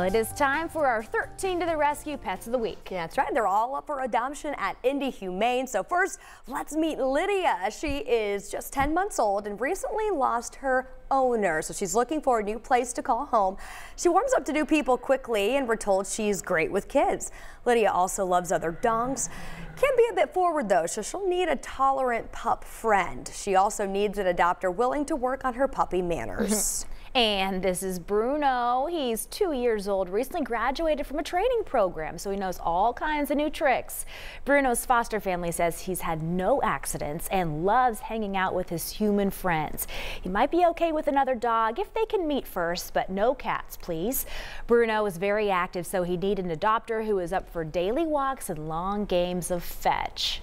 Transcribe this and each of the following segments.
Well, it is time for our 13 to the Rescue Pets of the Week. Yeah, that's right. They're all up for adoption at Indy Humane. So first, let's meet Lydia. She is just 10 months old and recently lost her owner. So she's looking for a new place to call home. She warms up to new people quickly and we're told she's great with kids. Lydia also loves other dogs. Can be a bit forward though, so she'll need a tolerant pup friend. She also needs an adopter willing to work on her puppy manners. And this is Bruno. He's two years old, recently graduated from a training program, so he knows all kinds of new tricks. Bruno's foster family says he's had no accidents and loves hanging out with his human friends. He might be okay with another dog if they can meet first, but no cats, please. Bruno is very active, so he needs an adopter who is up for daily walks and long games of fetch.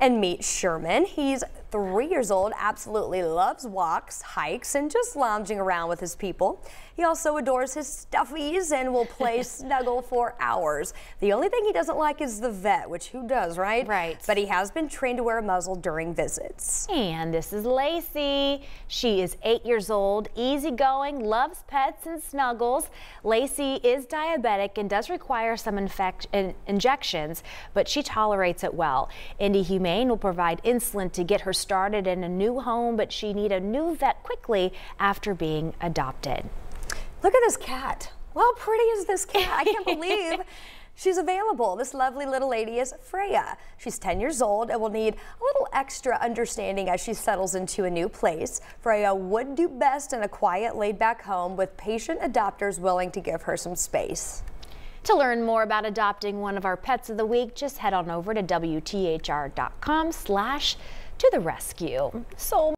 And meet Sherman. He's three years old, absolutely loves walks, hikes, and just lounging around with his people. He also adores his stuffies and will play snuggle for hours. The only thing he doesn't like is the vet, which who does, right? Right. But he has been trained to wear a muzzle during visits. And this is Lacey. She is eight years old, easygoing, loves pets and snuggles. Lacey is diabetic and does require some in injections, but she tolerates it well. Indy Humane will provide insulin to get her started in a new home, but she need a new vet quickly after being adopted. Look at this cat. How pretty is this cat? I can't believe she's available. This lovely little lady is Freya. She's 10 years old and will need a little extra understanding as she settles into a new place. Freya would do best in a quiet, laid back home with patient adopters willing to give her some space. To learn more about adopting one of our pets of the week, just head on over to WTHR.com slash to the rescue. So